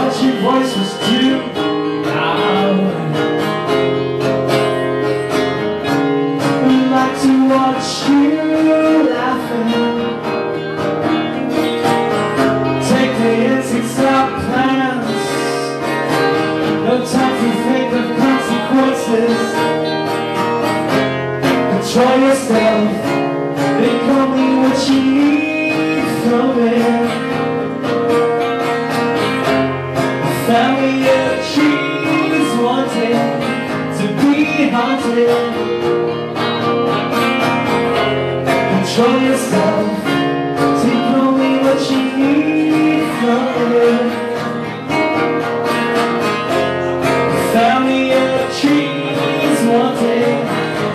But your voice was too loud. We'd like to watch you laughing Of trees wanting to be haunted. Control yourself Take only what you need from it Family of trees wanting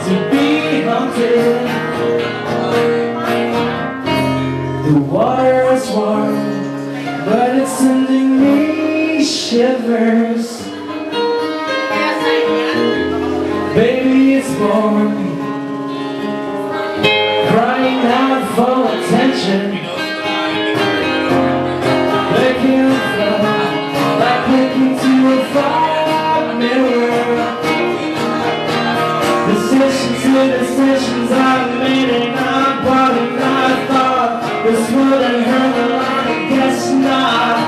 to be haunted. The water is warm But it's sending me shivers Baby is born. Crying out for attention. Fly Like looking to a fire mirror. Decisions to decisions I've made and I bought and I thought This wouldn't hurt lot, I guess not